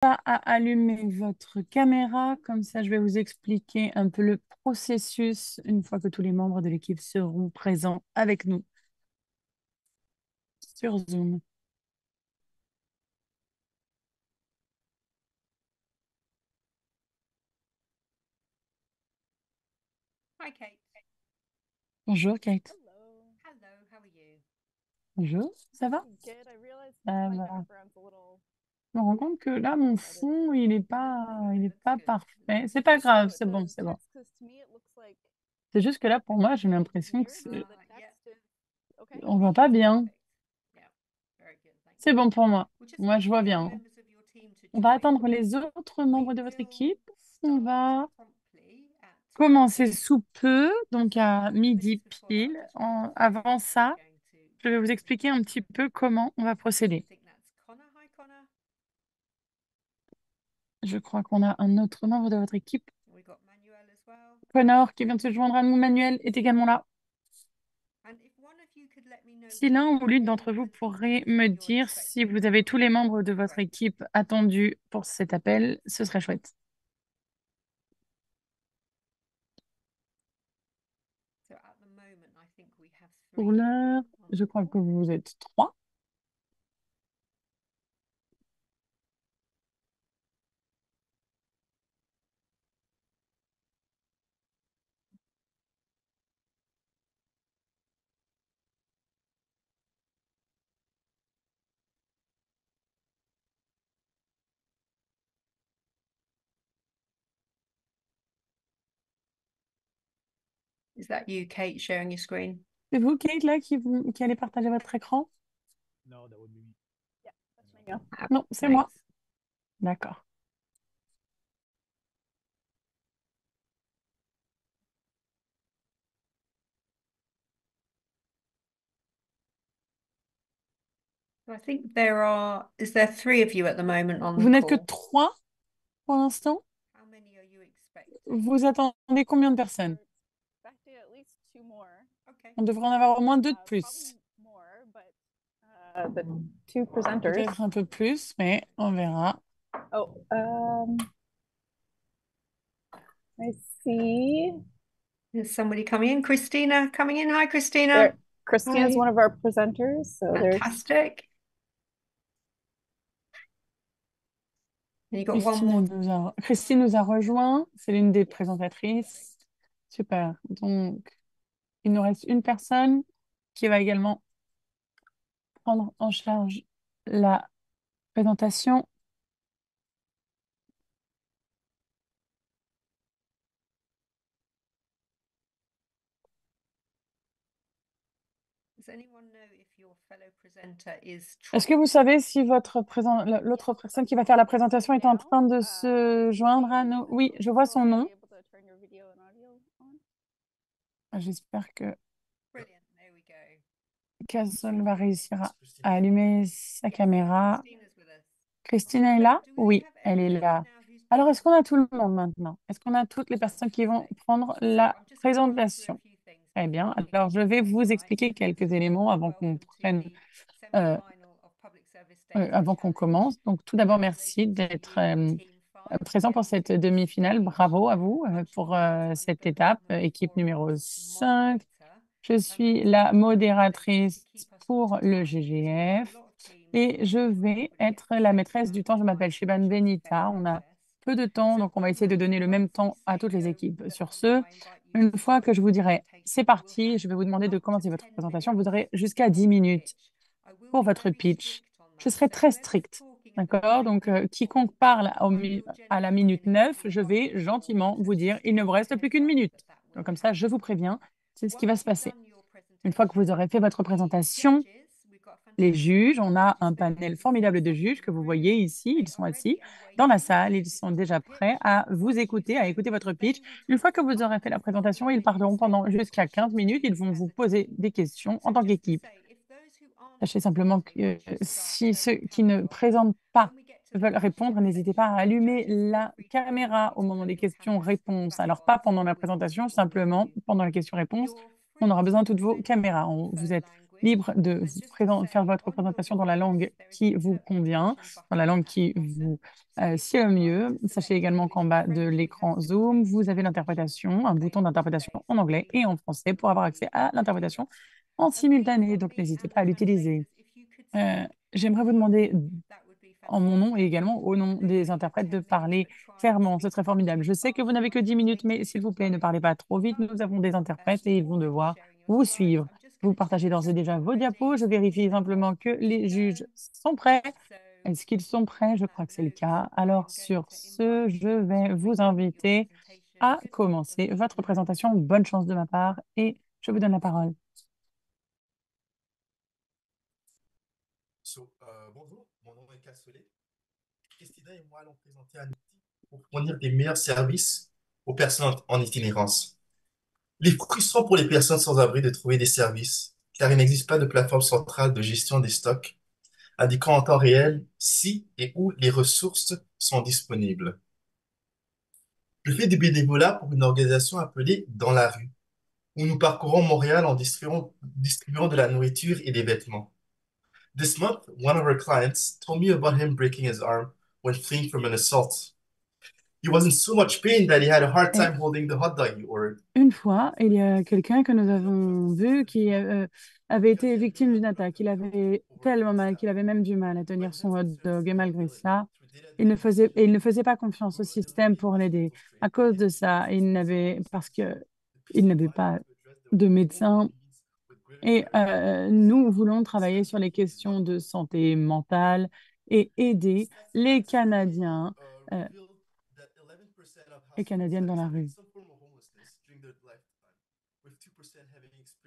pas à allumer votre caméra, comme ça je vais vous expliquer un peu le processus une fois que tous les membres de l'équipe seront présents avec nous sur Zoom. Hi, Kate. Bonjour Kate. Hello, how are you? Bonjour, ça va? Good. I realized Ça my va. background's a little. Je me rends compte que là, mon fond, il n'est pas, il est pas parfait. C'est pas grave, c'est bon, c'est bon. C'est juste que là, pour moi, j'ai l'impression que on voit pas bien. C'est bon pour moi. Moi, je vois bien. On va attendre les autres membres de votre équipe. On va commencer sous peu, donc à 10 midi pile. En- avant ça, je vais vous expliquer un petit peu comment on va procéder. think that's Connor. Hi, Connor. Je crois qu'on a un autre membre de votre équipe. Connor, qui vient de se joindre à nous. Manuel est également là. Si l'un ou l'une d'entre vous pourrait me dire si vous avez tous les membres de votre équipe attendus pour cet appel, ce serait chouette. Pour l'heure, je crois que vous êtes trois. That you, Kate, sharing your screen? C'est vous, Kate, là, qui, vous- qui allez partager votre écran? No, that would be me. Yeah, that's my. Ah, Non, c'est moi. D'accord. I think there are, is there three of you at the moment on Vous n'êtes que trois pour l'instant? How many are you expecting? Vous attendez combien de personnes? We're expecting at least two more. Okay. On devrait en avoir au moins deux de plus. but uh, the two presenters. Peut-être un peu plus, mais on verra. Oh, um, I see. There's somebody coming in? Christina coming in? Hi, Christina. There, Christina's Hi. one of our presenters, so there's Fantastic. Nous a, Christine nous a rejoint. C'est l'une des présentatrices. Super. Donc, il nous reste une personne qui va également prendre en charge la présentation. Est-ce que vous savez si votre l'autre personne qui va faire la présentation est en train de se joindre à nous? Oui, je vois son nom. J'espère que. Castle va réussir à, à allumer sa caméra. Christina's with us. Christine est là? Oui, elle est là. Alors, est-ce qu'on a tout le monde maintenant? Est-ce qu'on a toutes les personnes qui vont prendre la présentation? Très bien. before we Alors, je vais vous expliquer quelques éléments avant qu'on prenne, euh, euh, avant qu'on commence. Donc, tout d'abord, merci d'être euh, Team euh, five, présent pour cette demi-finale. Bravo à vous euh, pour euh, cette étape, euh, équipe numéro 5. Je suis la modératrice pour le GGF et je vais être la maîtresse du temps. Je m'appelle Shiban Benita. On a peu de temps, donc on va essayer de donner le même temps à toutes les équipes. Sur ce, une fois que je vous dirai c'est parti, je vais vous demander de commencer votre présentation. Vous aurez jusqu'à 10 minutes pour votre pitch. Je serai très stricte, d'accord? Donc, euh, quiconque parle à la minute 9, je vais gentiment vous dire il ne vous reste plus qu'une minute. Donc, comme ça, je vous préviens, c'est ce qui va se passer. Une fois que vous aurez fait votre présentation, les juges, on a un panel formidable de juges que vous voyez ici, ils sont assis dans la salle, ils sont déjà prêts à vous écouter, à écouter votre pitch. Une fois que vous aurez fait la présentation, ils parleront pendant jusqu'à 15 minutes, ils vont vous poser des questions en tant qu'équipe. Sachez simplement que euh, si ceux qui ne présentent pas veulent répondre, n'hésitez pas à allumer la caméra au moment des questions-réponses. Alors, pas pendant la présentation, simplement pendant la question-réponse. On aura besoin de toutes vos caméras. Vous êtes libre de faire votre présentation dans la langue qui vous convient, dans la langue qui vous euh, sied le mieux. Sachez également qu'en bas de l'écran Zoom, vous avez l'interprétation, un bouton d'interprétation en anglais et en français pour avoir accès à l'interprétation en simultané. Donc, n'hésitez pas à l'utiliser. Euh, j'aimerais vous demander en mon nom et également au nom des interprètes de parler clairement. Ce serait formidable. Je sais que vous n'avez que 10 minutes, mais s'il vous plaît, ne parlez pas trop vite. Nous avons des interprètes et ils vont devoir vous suivre. Vous partagez d'ores et déjà vos diapos. Je vérifie simplement que les juges sont prêts. Est-ce qu'ils sont prêts? Je crois que c'est le cas. Alors, sur ce, je vais vous inviter à commencer votre présentation. Bonne chance de ma part et je vous donne la parole. bonjour, Christina et moi allons présenter un outil pour fournir des meilleurs services aux personnes en itinérance. Il est frustrant pour les personnes sans abri de trouver des services, car il n'existe pas de plateforme centrale de gestion des stocks indiquant en temps réel si et où les ressources sont disponibles. Je fais du bénévolat pour une organisation appelée Dans la rue, où nous parcourons Montréal en distribuant de la nourriture et des vêtements. This month, one of our clients told me about him breaking his arm when fleeing from an assault. He was in so much pain that he had a hard time holding the hot dog he ordered. Une fois, il y a quelqu'un que nous avons vu qui euh, avait été victime d'une attaque. Il avait tellement mal qu'il avait même du mal à tenir son hot dog. Et malgré ça, il ne faisait, il ne faisait pas confiance au système pour l'aider. À cause de ça, il n'avait, parce que il n'avait pas de médecin. Et euh, nous voulons travailler sur les questions de santé mentale et aider les Canadiens euh, et canadiennes dans la rue.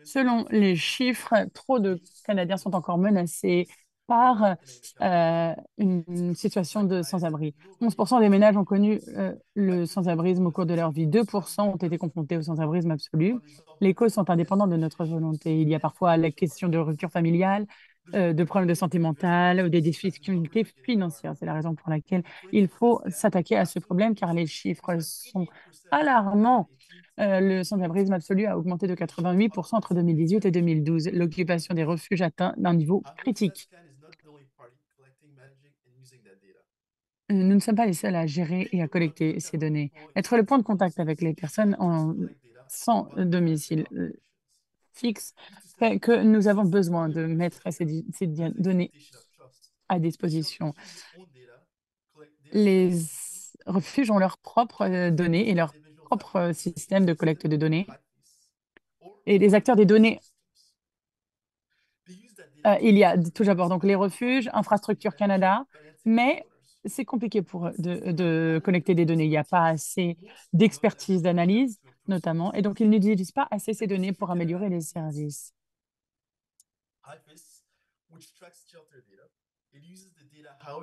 Selon les chiffres, trop de Canadiens sont encore menacés par euh, une, situation de sans-abri. 11% des ménages ont connu euh, le sans-abrisme au cours de leur vie. 2% ont été confrontés au sans-abrisme absolu. Les causes sont indépendantes de notre volonté. Il y a parfois la question de rupture familiale, euh, de problèmes de santé mentale ou des difficultés financières. C'est la raison pour laquelle il faut s'attaquer à ce problème car les chiffres sont alarmants. Euh, le sans-abrisme absolu a augmenté de 88% entre 2018 et 2012. L'occupation des refuges atteint un niveau critique. Euh, nous ne sommes pas les seuls à gérer et à collecter ces données. Être le point de contact avec les personnes sans domicile fixe fait que nous avons besoin de mettre ces, ces données à disposition. Les refuges ont leurs propres euh, données et leur propre système de collecte de données. Et les acteurs des données, euh, il y a tout d'abord donc les refuges, Infrastructure Canada, mais c'est compliqué pour eux de, de, collecter des données. Il n'y a pas assez d'expertise, d'analyse notamment, et donc ils n'utilisent pas assez ces données pour améliorer les services.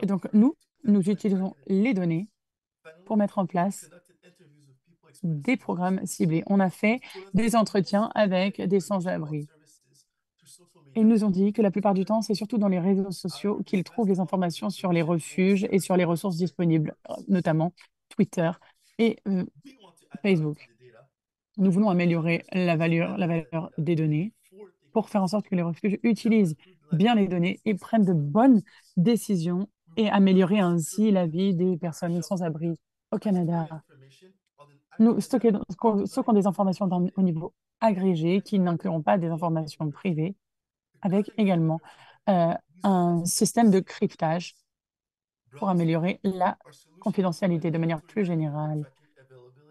Et donc nous, nous utilisons les données pour mettre en place des programmes ciblés. On a fait des entretiens avec des sans-abri. Ils nous ont dit que la plupart du temps, c'est surtout dans les réseaux sociaux qu'ils trouvent les informations sur les refuges et sur les ressources disponibles, notamment Twitter et euh, Facebook. Nous voulons améliorer la valeur, la valeur des données pour faire en sorte que les refuges utilisent bien les données et prennent de bonnes décisions et améliorer ainsi la vie des personnes sans abri au Canada. Nous stockons, des informations au niveau agrégé qui n'incluront pas des informations privées, avec également euh, un système de cryptage pour améliorer la confidentialité de manière plus générale.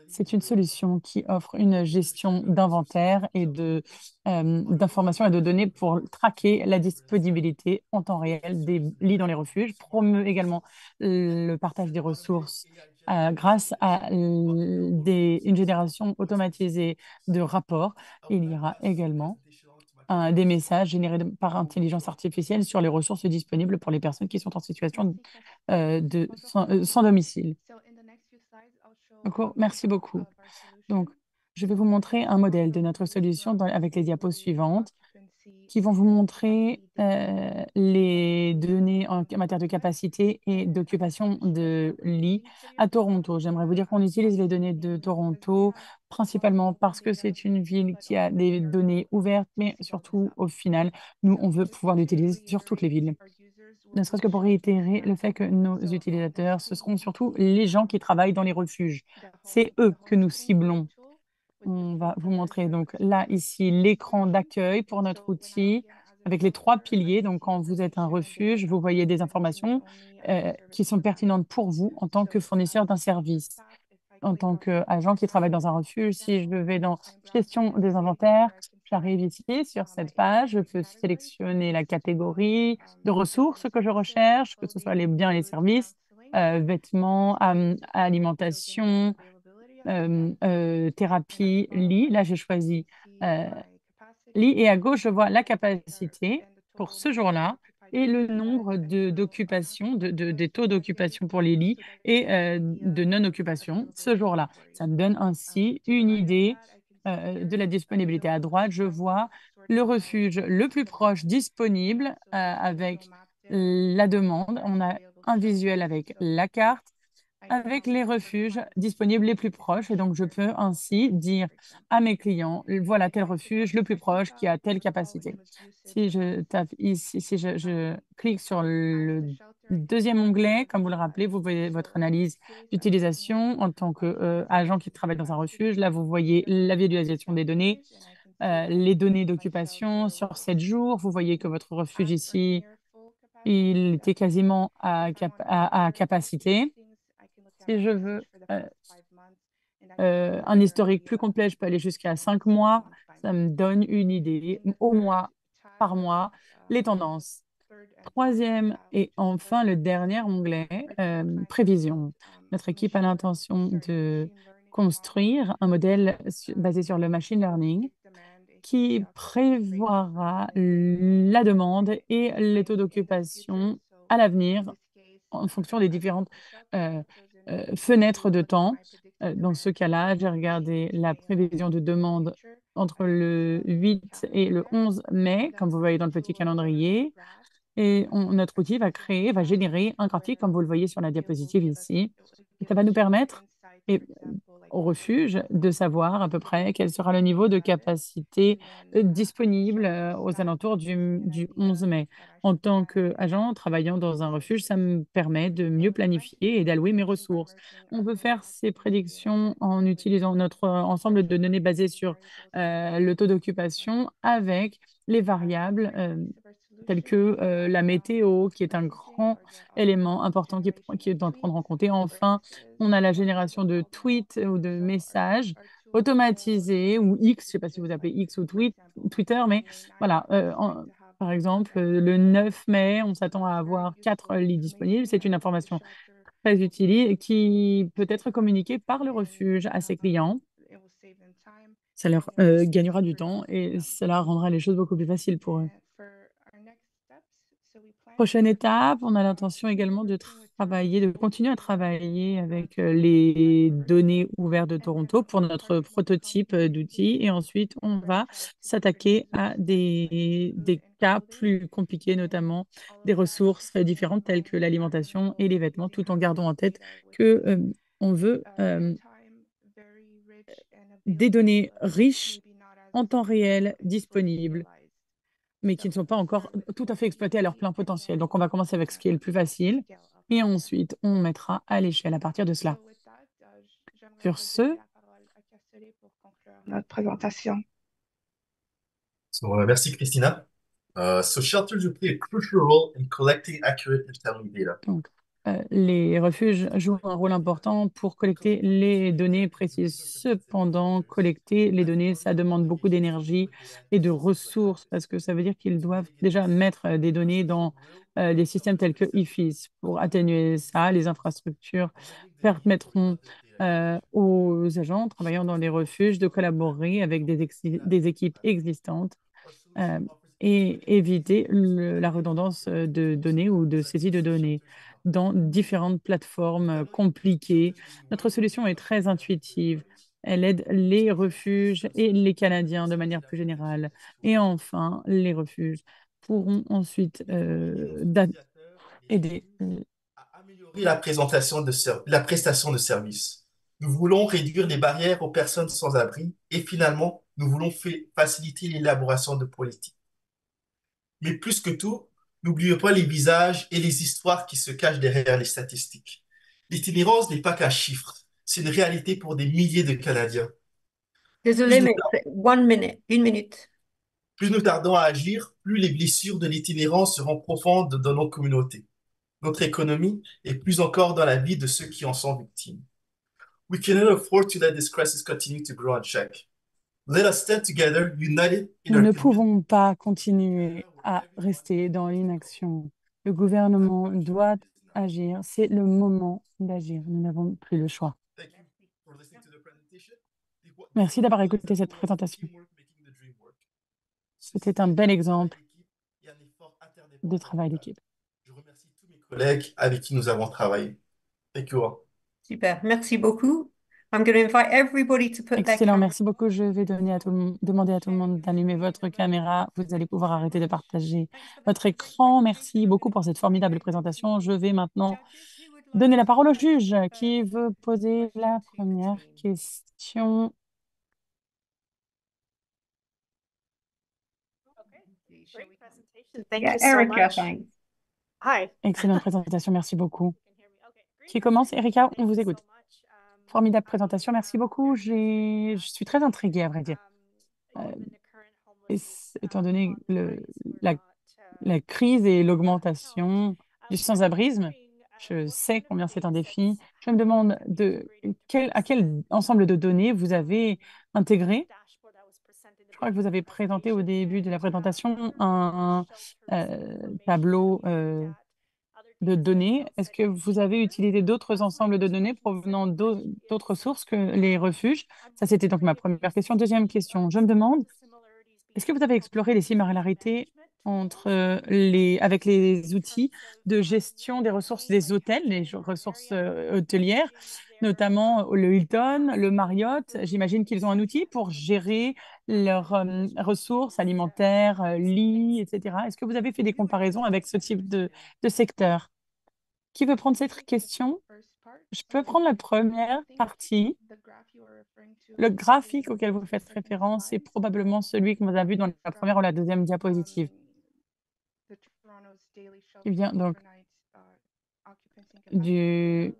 C'est une solution qui offre une gestion d'inventaire et euh, d'informations et de données pour traquer la disponibilité en temps réel des lits dans les refuges, promeut également le partage des ressources euh, grâce à des, une génération automatisée de rapports. Il y aura également des messages générés par intelligence artificielle sur les ressources disponibles pour les personnes qui sont en situation euh, de, sans domicile. Merci beaucoup. Donc, je vais vous montrer un modèle de notre solution avec les diapos suivantes. Qui vont vous montrer euh, les données en matière de capacité et d'occupation de lits à Toronto. J'aimerais vous dire qu'on utilise les données de Toronto principalement parce que c'est une ville qui a des données ouvertes, mais surtout au final, nous, on veut pouvoir l'utiliser sur toutes les villes. Ne serait-ce que pour réitérer le fait que nos utilisateurs, ce seront surtout les gens qui travaillent dans les refuges. C'est eux que nous ciblons. On va vous montrer donc là, ici, l'écran d'accueil pour notre outil avec les trois piliers. Donc, quand vous êtes un refuge, vous voyez des informations euh, qui sont pertinentes pour vous en tant que fournisseur d'un service. En tant qu'agent qui travaille dans un refuge, si je vais dans gestion des inventaires, j'arrive ici sur cette page, je peux sélectionner la catégorie de ressources que je recherche, que ce soit les biens et les services, euh, vêtements, alimentation, thérapie, lit. Là, j'ai choisi lit et à gauche, je vois la capacité pour ce jour-là et le nombre d'occupations, de, de, des taux d'occupation pour les lits et de non-occupation ce jour-là. Ça me donne ainsi une idée euh, de la disponibilité. À droite, je vois le refuge le plus proche disponible euh, avec la demande. On a un visuel avec la carte, avec les refuges disponibles les plus proches. Et donc, je peux ainsi dire à mes clients, voilà tel refuge le plus proche qui a telle capacité. Si je tape ici, si je clique sur le Deuxième onglet, comme vous le rappelez, vous voyez votre analyse d'utilisation en tant qu'agent euh, qui travaille dans un refuge. Là, vous voyez la visualisation des données, euh, les données d'occupation sur sept jours. Vous voyez que votre refuge ici, il était quasiment à, à, capacité. Si je veux euh, un historique plus complet, je peux aller jusqu'à cinq mois. Ça me donne une idée au mois, par mois, les tendances. Troisième et enfin le dernier onglet, euh, prévision. Notre équipe a l'intention de construire un modèle basé sur le machine learning qui prévoira la demande et les taux d'occupation à l'avenir en fonction des différentes euh, euh, fenêtres de temps. Dans ce cas-là, j'ai regardé la prévision de demande entre le 8 et le 11 mai, comme vous voyez dans le petit calendrier. Et notre outil va créer, va générer un graphique, comme vous le voyez sur la diapositive ici. ça va nous permettre, et, au refuge, de savoir à peu près quel sera le niveau de capacité euh, disponible euh, aux alentours du, du 11 mai. En tant qu'agent travaillant dans un refuge, ça me permet de mieux planifier et d'allouer mes ressources. On peut faire ces prédictions en utilisant notre ensemble de données basées sur euh, le taux d'occupation avec les variables telles que euh, la météo, qui est un grand élément important qui, qui est à prendre en compte. Et enfin, on a la génération de tweets ou de messages automatisés ou X, je ne sais pas si vous appelez X ou tweet, Twitter, mais voilà. Euh, par exemple, le 9 mai, on s'attend à avoir quatre lits disponibles. C'est une information très utile qui peut être communiquée par le refuge à ses clients. Ça leur euh, gagnera du temps et cela rendra les choses beaucoup plus faciles pour eux. Prochaine étape, on a l'intention également de travailler, de continuer à travailler avec euh, les données ouvertes de Toronto pour notre prototype euh, d'outils. Et ensuite, on va s'attaquer à des, des cas plus compliqués, notamment des ressources différentes telles que l'alimentation et les vêtements, tout en gardant en tête que euh, on veut des données riches en temps réel disponibles mais qui ne sont pas encore tout à fait exploités à leur plein potentiel. Donc, on va commencer avec ce qui est le plus facile et ensuite, on mettra à l'échelle à partir de cela. Sur ce, notre présentation. Uh, merci, Christina. Uh, so, shelters play a crucial role in collecting accurate and timely data. Euh, les refuges jouent un rôle important pour collecter les données précises. Cependant, collecter les données, ça demande beaucoup d'énergie et de ressources parce que ça veut dire qu'ils doivent déjà mettre des données dans euh, des systèmes tels que IFIS. Pour atténuer ça, les infrastructures permettront euh, aux agents travaillant dans les refuges de collaborer avec des, des équipes existantes et éviter la redondance de données ou de saisie de données dans différentes plateformes compliquées. Notre solution est très intuitive. Elle aide les refuges et les Canadiens de manière plus générale. Et enfin, les refuges pourront ensuite euh, aider. euh, à améliorer la présentation de la prestation de services. Nous voulons réduire les barrières aux personnes sans abri et finalement, nous voulons fa- faciliter l'élaboration de politiques. Mais plus que tout, n'oublions pas les visages et les histoires qui se cachent derrière les statistiques. L'itinérance n'est pas qu'un chiffre, c'est une réalité pour des milliers de Canadiens. Désolé, Plus mais one minute, une minute. plus nous tardons à agir, plus les blessures de l'itinérance seront profondes dans nos communautés, notre économie et plus encore dans la vie de ceux qui en sont victimes. We cannot afford to let this crisis continue to grow unchecked. Let us stand together, united in Nous our ne pouvons pas continuer à rester dans l'inaction. Le gouvernement doit agir. C'est le moment d'agir. Nous n'avons plus le choix. Thank you for listening to the presentation. The- what- Merci d'avoir the écouté cette présentation. C'était un bel exemple de travail d'équipe. Je remercie tous mes collègues avec qui nous avons travaillé. Thank you all. Super, merci beaucoup. I'm going to invite everybody to put Excellent, merci beaucoup. Je vais donner à tout le monde, demander à tout le monde d'allumer votre caméra. Vous allez pouvoir arrêter de partager votre écran. Merci beaucoup pour cette formidable présentation. Je vais maintenant donner la parole au juge qui veut poser la première question. Great presentation. Thank Yeah, you so Erica, much. thanks. Hi. Excellente présentation, merci beaucoup. Qui commence? Erika, on vous écoute. Formidable présentation, merci beaucoup. je suis très intriguée, à vrai dire. Euh, uh, étant donné la, crise et l'augmentation du sans-abrisme, je sais combien c'est un défi. Je me demande de quel, à quel ensemble de données vous avez intégré. Je crois que vous avez présenté au début de la présentation un, euh, tableau euh, de données. Est-ce que vous avez utilisé d'autres ensembles de données provenant d'autres sources que les refuges? Ça, c'était donc ma première question. Deuxième question, je me demande, est-ce que vous avez exploré les similarités entre euh, les, avec les outils de gestion des ressources des hôtels, les ressources euh, hôtelières, notamment le Hilton, le Marriott? J'imagine qu'ils ont un outil pour gérer leurs euh, ressources alimentaires, lits, etc. Est-ce que vous avez fait des comparaisons avec ce type de, de secteur? Qui veut prendre cette question? Je peux prendre la première partie. Le graphique auquel vous faites référence, c'est probablement celui que vous avez vu dans la première ou la deuxième diapositive. Qui vient donc du,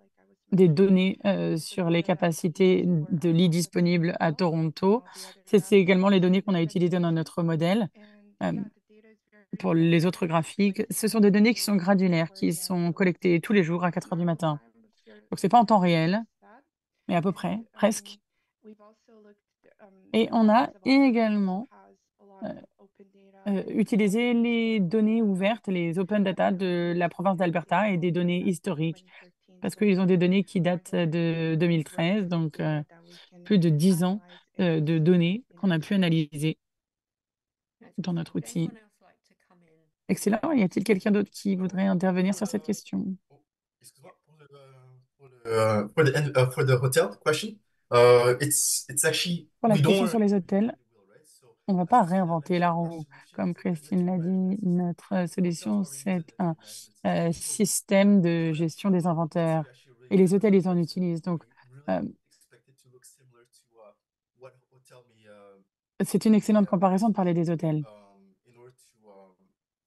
des données euh, sur les capacités de lits disponibles à Toronto. C'est également les données qu'on a utilisées dans notre modèle. Euh, pour les autres graphiques, ce sont des données qui sont gradulaires, qui sont collectées tous les jours à 4 heures du matin. Donc, ce n'est pas en temps réel, mais à peu près, presque. Et on a également euh, euh, utilisé les données ouvertes, les open data de la province d'Alberta et des données historiques, parce qu'ils ont des données qui datent de 2013, donc euh, plus de 10 ans euh, de données qu'on a pu analyser dans notre outil. Excellent. Y a-t-il quelqu'un d'autre qui voudrait intervenir sur cette question? Excuse-moi, pour le, pour hotel question, uh, it's, it's actually, Pour la question sur les hôtels, on ne va pas réinventer la roue. Comme Christine l'a dit, notre solution, c'est un euh, système de gestion des inventaires. Et les hôtels, ils en utilisent. Donc, euh, c'est une excellente comparaison de parler des hôtels.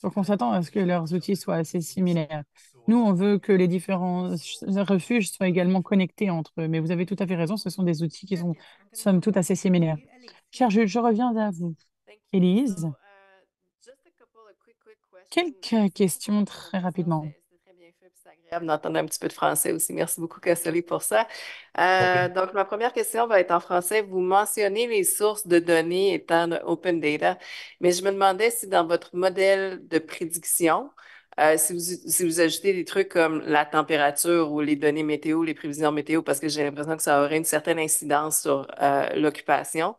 Donc, on s'attend à ce que leurs outils soient assez similaires. Nous, on veut que les différents refuges soient également connectés entre eux. Mais vous avez tout à fait raison, ce sont des outils qui sont, somme toute, assez similaires. Cher Jules, je reviens à vous. Élise, quelques questions très rapidement. C'est très bien fait, puis c'est agréable d'entendre un petit peu de français aussi. Merci beaucoup, Cassoli, pour ça. Euh, donc, ma première question va être en français. Vous mentionnez les sources de données étant de open data, mais je me demandais si dans votre modèle de prédiction, euh, si vous, si vous ajoutez des trucs comme la température ou les données météo, les prévisions météo, parce que j'ai l'impression que ça aurait une certaine incidence sur euh, l'occupation.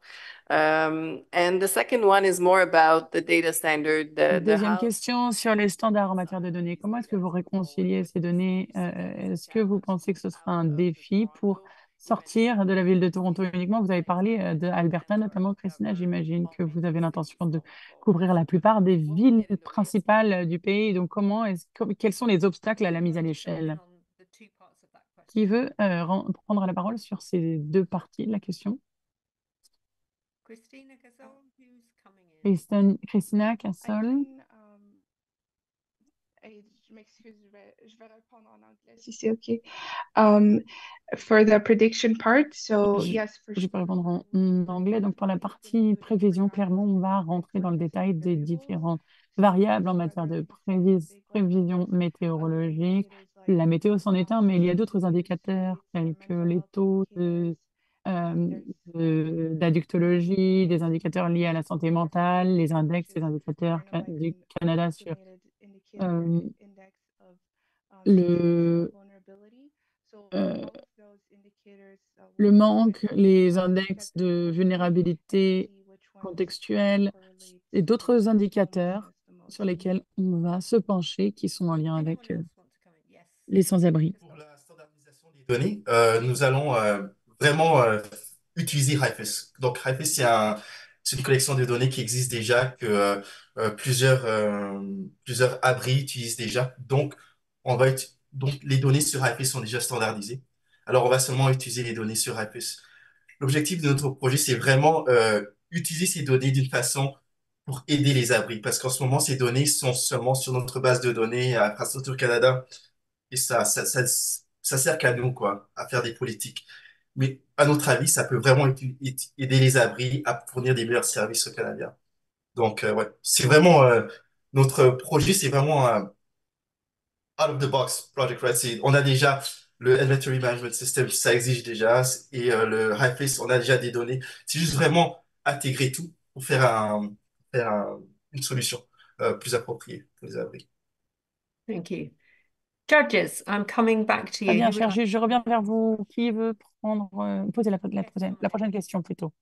Um, and the second one is more about the data standard, the, the Deuxième question sur les standards en matière de données. Comment est-ce que vous réconciliez ces données? Euh, est-ce que vous pensez que ce sera un défi pour sortir de la ville de Toronto uniquement? Vous avez parlé euh, de Alberta, notamment, Christina. J'imagine que vous avez l'intention de couvrir la plupart des villes principales euh, du pays. Donc, comment quels sont les obstacles à la mise à l'échelle? Qui veut euh, prendre la parole sur ces deux parties de la question? Christina Casol, who's coming in? Christine- Christina can, um, je m'excuse, je vais, je vais répondre en anglais si c'est OK. Um, for the prediction part, so Je- yes, for Je peux répondre en en anglais. Donc, pour la partie prévision, clairement, on va rentrer dans le détail des différentes variables en matière de prévis- prévision météorologique. La météo c'en est un, mais il y a d'autres indicateurs tels que les taux de, euh, d'addictologie, des indicateurs liés à la santé mentale, les index, les indicateurs ca- du Canada sur euh, le, euh, le manque, les index de vulnérabilité contextuelle et d'autres indicateurs sur lesquels on va se pencher qui sont en lien avec les sans-abri. Pour la standardisation des données, nous allons vraiment euh, utiliser HIFIS. Donc, HIFIS, c'est un, c'est une collection de données qui existe déjà, que euh, euh, plusieurs, plusieurs abris utilisent déjà. Donc, on va donc, les données sur HIFIS sont déjà standardisées. Alors, on va seulement utiliser les données sur HIFIS. L'objectif de notre projet, c'est vraiment utiliser ces données d'une façon pour aider les abris, parce qu'en ce moment, ces données sont seulement sur notre base de données à Infrastructure Canada, et ça, ça, ça, ça sert qu'à nous, quoi, à faire des politiques. Mais à notre avis, ça peut vraiment aider les abris à fournir des meilleurs services aux Canadiens. Donc, euh, ouais, c'est vraiment euh, notre projet, c'est vraiment un out of the box project, right? On a déjà le Inventory Management System, ça existe déjà, et euh, le HiFace, on a déjà des données. C'est juste vraiment intégrer tout pour faire un, faire un- une solution euh, plus appropriée pour les abris. Thank you. Judges, I'm coming back to Très you. bien, cher juge, je reviens vers vous. Qui veut prendre, euh, poser la, la prochaine, la prochaine question plutôt?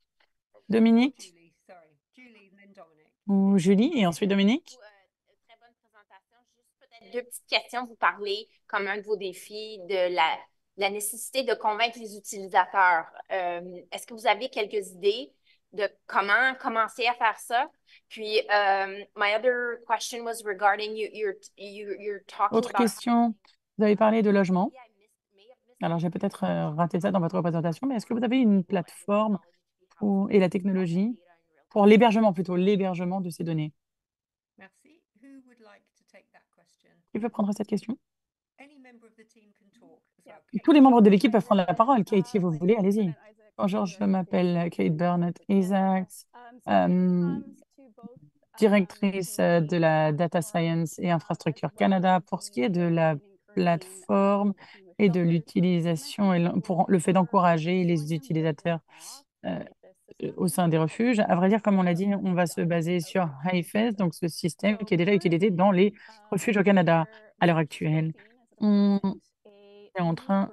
Dominique? Julie, sorry. Julie and then Dominic. ou Julie et ensuite Dominique? Euh, très bonne présentation. Juste peut-être deux petites questions. Vous parlez comme un de vos défis de la, la nécessité de convaincre les utilisateurs. Euh, est-ce que vous avez quelques idées de comment commencer à faire ça? Puis, um, my other question was regarding you, you're, you, you're talking Autre about. question. Vous avez parlé de logement. Alors, j'ai peut-être euh, raté ça dans votre présentation, mais est-ce que vous avez une plateforme ou- et la technologie pour l'hébergement plutôt, l'hébergement de ces données? Merci. Who would like to take that question? Qui veut prendre cette question? Any member of the team can talk as well. Tous les membres de l'équipe peuvent prendre la parole. Kate, si vous voulez, allez-y. Bonjour, je m'appelle Kate Burnett Isaacs, euh, directrice euh, de la Data Science et Infrastructure Canada. Pour ce qui est de la plateforme et de l'utilisation et pour le fait d'encourager les utilisateurs euh, au sein des refuges, à vrai dire, comme on l'a dit, on va se baser sur HIFES, donc ce système qui est déjà utilisé dans les refuges au Canada à l'heure actuelle. On est en train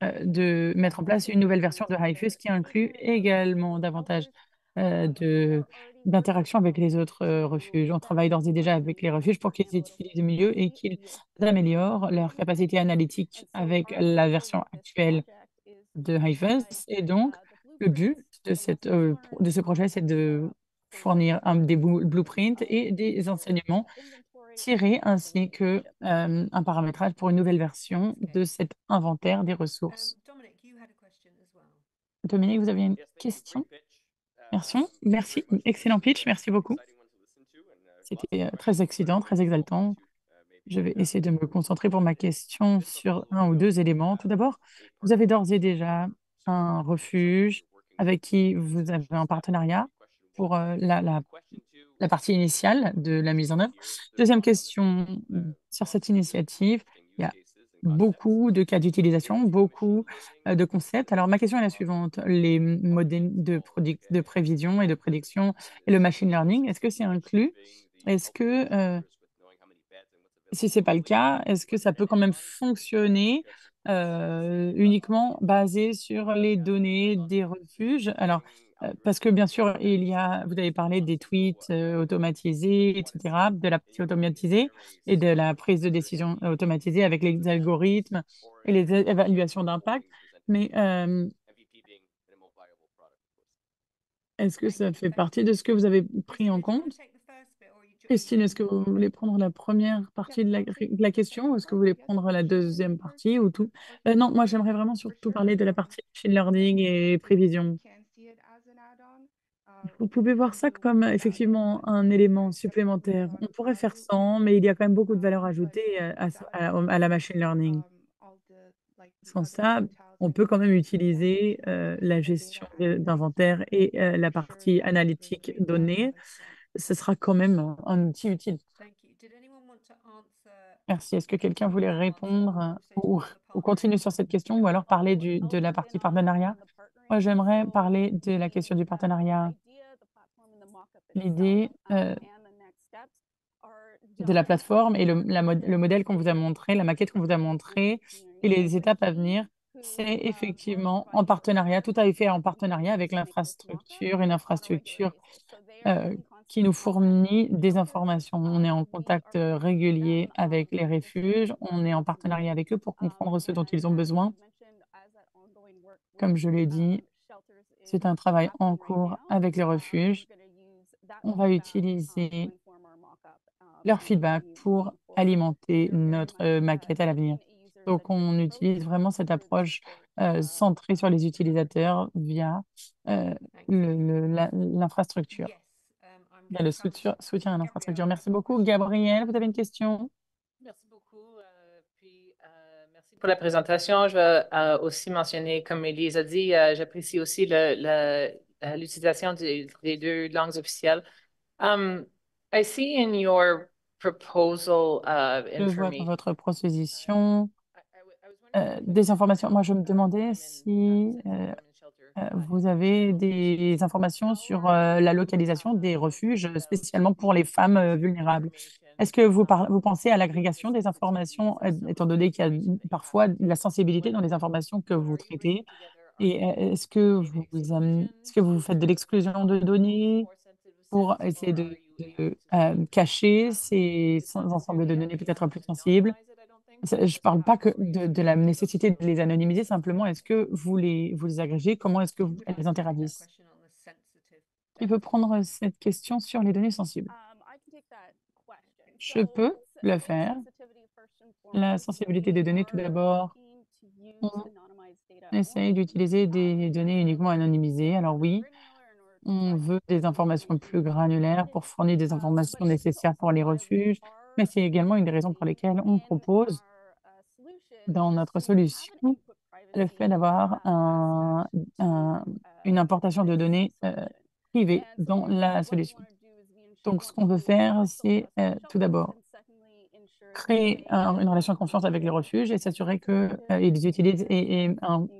de mettre en place une nouvelle version de HIFUS qui inclut également davantage euh, de d'interaction avec les autres euh, refuges. On travaille d'ores et déjà avec les refuges pour qu'ils utilisent mieux et qu'ils améliorent leur capacité analytique avec la version actuelle de HIFUS. Et donc, le but de, cette, euh, de ce projet, c'est de fournir un, des blu- blueprints et des enseignements tirés ainsi que euh, un paramétrage pour une nouvelle version de cet inventaire des ressources. Um. Dominique, vous aviez une question? Merci. Merci. Excellent pitch. Merci beaucoup. C'était euh, très excitant, très exaltant. Je vais essayer de me concentrer pour ma question sur un ou deux éléments. Tout d'abord, vous avez d'ores et déjà un refuge avec qui vous avez un partenariat pour euh, la, la, la partie initiale de la mise en œuvre. Deuxième question sur cette initiative. Il y a beaucoup de cas d'utilisation, beaucoup euh, de concepts. Alors, ma question est la suivante. Les modèles de, prévision et de prédiction et le machine learning, est-ce que c'est inclus? Est-ce que, euh, si ce n'est pas le cas, est-ce que ça peut quand même fonctionner euh, uniquement basé sur les données des refuges? Alors, euh, parce que bien sûr, il y a, vous avez parlé des tweets automatisés, etc., de la partie automatisée et de la prise de décision automatisée avec les algorithmes et les évaluations d'impact. Mais est-ce que ça fait partie de ce que vous avez pris en compte? Christine, est-ce que vous voulez prendre la première partie de la, question ou est-ce que vous voulez prendre la deuxième partie ou tout? Non, moi j'aimerais vraiment surtout parler de la partie machine learning et prévision. Can see it as an add-on. Vous pouvez voir ça comme euh, effectivement un élément supplémentaire. On pourrait faire sans, mais il y a quand même beaucoup de valeur ajoutée euh, à, la machine learning. Sans ça, on peut quand même utiliser euh, la gestion d'inventaire et la partie analytique donnée. Ce sera quand même un, outil utile. Merci. Est-ce que quelqu'un voulait répondre ou, continuer sur cette question ou alors parler de la partie partenariat? Moi, j'aimerais parler de la question du partenariat. L'idée euh, de la plateforme et le, la le modèle qu'on vous a montré, la maquette qu'on vous a montré et les étapes à venir, c'est effectivement en partenariat, tout a été fait en partenariat avec l'infrastructure, une infrastructure euh, qui nous fournit des informations. On est en contact euh, régulier avec les refuges, on est en partenariat avec eux pour comprendre ce dont ils ont besoin. Comme je l'ai dit, c'est un travail en cours avec les refuges. On va utiliser leur feedback pour alimenter notre euh, maquette à l'avenir. Donc, on utilise vraiment cette approche euh, centrée sur les utilisateurs via euh, le- le- l'infrastructure, via le perhaps- soutien, à l'infrastructure. Merci beaucoup. Gabriel, vous avez une question? Merci beaucoup. euh, puis, euh, merci pour la présentation. Je vais euh, aussi mentionner, comme Elise a dit, euh, j'apprécie aussi le- le- euh, l'utilisation des, deux langues officielles. Um, I see in your proposal uh, Je vois dans votre proposition euh, you des informations. Moi, je me demandais si euh, euh, uh, vous avez des informations sur euh, la localisation des refuges, spécialement pour les femmes euh, vulnérables. Est-ce que vous, vous pensez à l'agrégation des informations, euh, étant donné qu'il y a parfois de la sensibilité dans les informations que vous traitez? Et euh, est-ce que vous, vous amenez- est-ce que vous faites de l'exclusion de données pour essayer de, de, euh, cacher ces ensembles de données peut-être plus sensibles? Je ne parle pas que de, de la nécessité de les anonymiser, simplement, est-ce que vous les, vous les agrégez? Comment est-ce que vous, elles interagissent? Qui peut prendre cette question sur les données sensibles? Je peux le faire. La sensibilité des données, tout d'abord, on essaye d'utiliser des données uniquement anonymisées. Alors oui, on veut des informations plus granulaires pour fournir des informations nécessaires pour les refuges, mais c'est également une des raisons pour lesquelles on propose dans notre solution le fait d'avoir un- un- une importation de données euh, privées dans la solution. Donc, ce qu'on veut faire, c'est euh, tout d'abord créer un- une relation de confiance avec les refuges et s'assurer qu'ils utilisent et,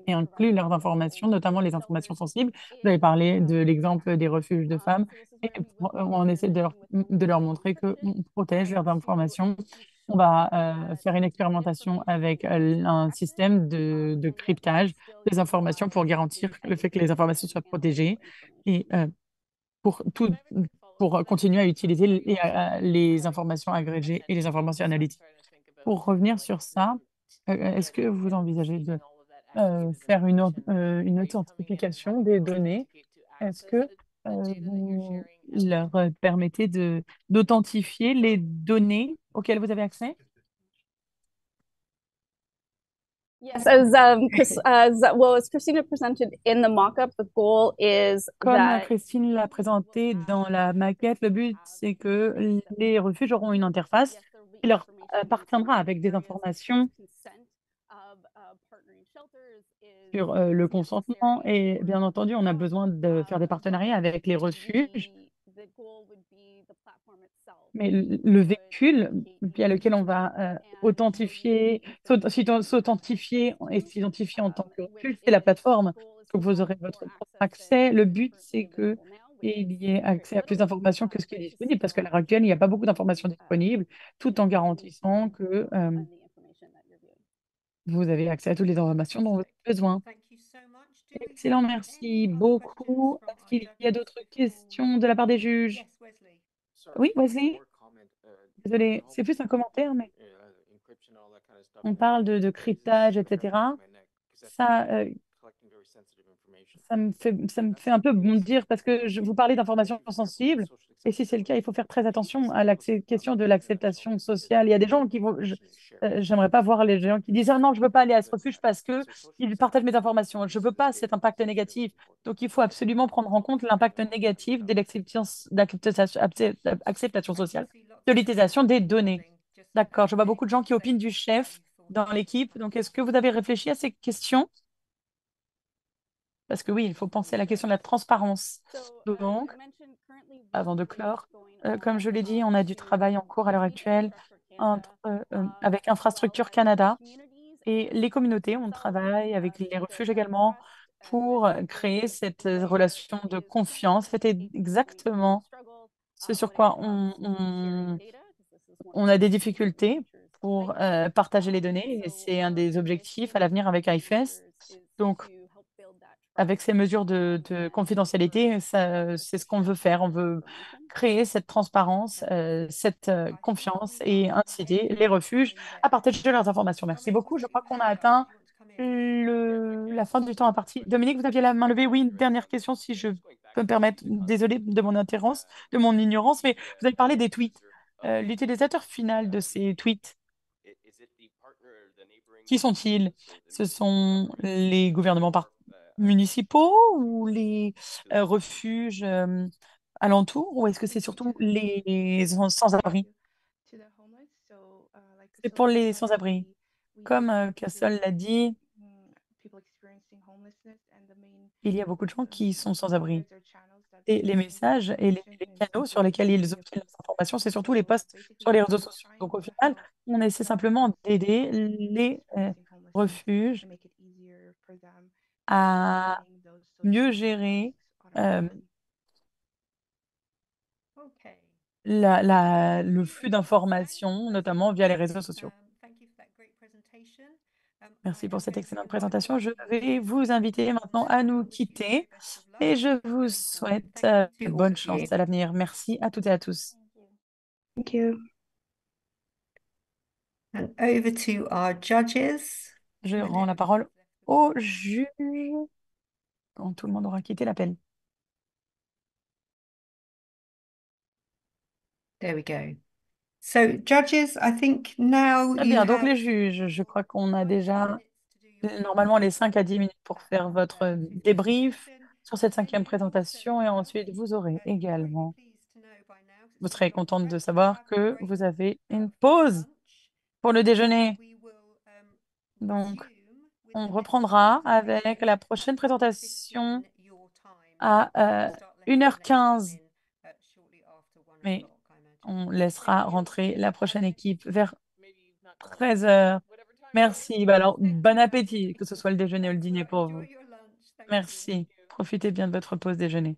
incluent leurs informations, notamment les informations sensibles. Vous avez parlé de l'exemple des refuges de femmes pour- on essaie de leur, de leur montrer qu'on protège leurs informations. On va euh, faire une expérimentation avec euh, un système de, cryptage des informations pour garantir le fait que les informations soient protégées et euh, pour tout, pour continuer à utiliser les, euh, informations agrégées et les informations analytiques. Pour revenir sur ça, euh, est-ce que vous envisagez de euh, faire une, euh, une authentification des données? Est-ce que euh, vous leur euh, permettez d'authentifier les données auxquelles vous avez accès? Yes, as um, Chris, as well as Christina presented in the mock-up, the goal is Comme that Christine l'a présenté dans la maquette, le but, c'est que les refuges auront une interface qui leur appartiendra avec des informations sur euh, le consentement. Et bien entendu, on a besoin de faire des partenariats avec les refuges. Mais le le véhicule via lequel on va euh, authentifier, s'authentifier et s'identifier en tant que refuge, c'est la plateforme. Donc, vous aurez votre propre accès. Le but, c'est que il y ait accès à plus d'informations que ce qui est disponible, parce qu'à l'heure actuelle, il n'y a pas beaucoup d'informations disponibles, tout en garantissant que euh, vous avez accès à toutes les informations dont vous avez besoin. Excellent, merci beaucoup. Est-ce qu'il y a d'autres questions de la part des juges? Oui, Wesley? Désolé, c'est plus un commentaire, mais on parle de, de cryptage, etc. Ça, euh, ça me fait, ça me fait un peu bondir parce que je vous parlais d'informations sensibles. Et si c'est le cas, il faut faire très attention à la question de l'acceptation sociale. Il y a des gens qui vont. euh, J'aimerais pas voir les gens qui disent Ah non, je veux pas aller à ce refuge parce que ils partagent mes informations. Je veux pas cet impact négatif. Donc, il faut absolument prendre en compte l'impact négatif de l'acceptation sociale, de l'utilisation des données. D'accord, je vois beaucoup de gens qui opinent du chef dans l'équipe. Donc, est-ce que vous avez réfléchi à ces questions? Parce que oui, il faut penser à la question de la transparence. Donc, avant de clore, euh, comme je l'ai dit, on a du travail en cours à l'heure actuelle entre, euh, euh, avec Infrastructure Canada et les communautés. On travaille avec les refuges également pour créer cette relation de confiance. C'était exactement ce sur quoi on, on- on a des difficultés pour euh, partager les données. C'est un des objectifs à l'avenir avec IFES. Donc, avec ces mesures de, de confidentialité, c'est ce qu'on veut faire. On veut créer cette transparence, euh, cette euh, confiance et inciter les refuges à partager leurs informations. Merci beaucoup. Je crois qu'on a atteint la fin du temps imparti. Dominique, vous aviez la main levée. Oui, une dernière question, si je peux me permettre. Désolée de mon interrogance, de mon ignorance, mais vous avez parlé des tweets. Euh, l'utilisateur final de ces tweets, qui sont-ils? Ce sont les gouvernements par- municipaux ou les euh, refuges euh, alentours ou est-ce que c'est surtout les sans- sans-abri? uh, like C'est pour les sans-abri. Comme euh, with, l'a dit, mm, people experiencing homelessness and the main il y a beaucoup de gens qui sont sans-abri. Et les messages et les, les canaux sur lesquels ils obtiennent leurs informations, c'est surtout les posts sur les réseaux sociaux. Donc au final, on essaie simplement d'aider les euh, refuges à mieux gérer euh, la, la- le flux d'informations, notamment via les réseaux sociaux. Thank you for that great presentation. Merci I pour cette excellente invite présentation. Je vais to vous inviter maintenant à nous quitter et luck je vous souhaite thank euh, you to all bonne of chance you. à l'avenir. Merci à toutes et à tous. Thank you. And over to our judges. Je rends la parole au juge quand tout le monde aura quitté l'appel. There we go. So, judges, I think now Très you bien, donc have les juges, je crois qu'on a déjà normalement les 5 à 10 minutes pour faire votre débrief sur cette cinquième présentation et ensuite vous aurez également, vous serez contente de savoir que vous avez une pause pour le déjeuner. um, Donc, on reprendra avec la prochaine 1:15 présentation à And we'll euh, start letting the next team 1h15, in uh, shortly after 1 mais on laissera rentrer la prochaine équipe vers Maybe not 13 heures. whatever time. Merci. Bah bon appétit, que ce soit le déjeuner ou le dîner pour vous. Merci. Profitez bien de votre pause déjeuner.